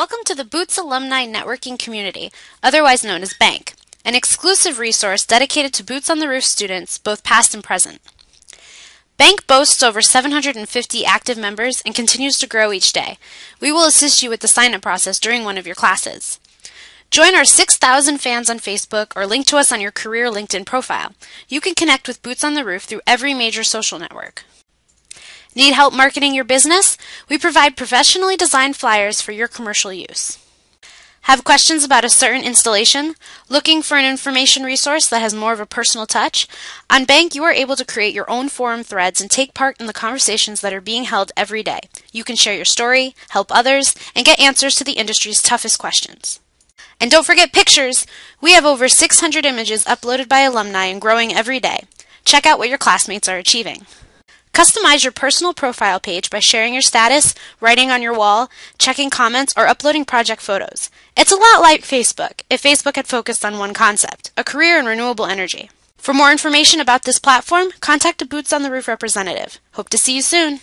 Welcome to the Boots Alumni Networking Community, otherwise known as BANK, an exclusive resource dedicated to Boots on the Roof students, both past and present. Bank boasts over 750 active members and continues to grow each day. We will assist you with the sign up process during one of your classes. Join our 6,000 fans on Facebook or link to us on your career LinkedIn profile. You can connect with Boots on the Roof through every major social network. Need help marketing your business? We provide professionally designed flyers for your commercial use. Have questions about a certain installation? Looking for an information resource that has more of a personal touch? On Bank, you are able to create your own forum threads and take part in the conversations that are being held every day. You can share your story, help others, and get answers to the industry's toughest questions. And don't forget pictures! We have over 600 images uploaded by alumni and growing every day. Check out what your classmates are achieving. Customize your personal profile page by sharing your status, writing on your wall, checking comments, or uploading project photos. It's a lot like Facebook, if Facebook had focused on one concept, a career in renewable energy. For more information about this platform, contact a Boots on the Roof representative. Hope to see you soon.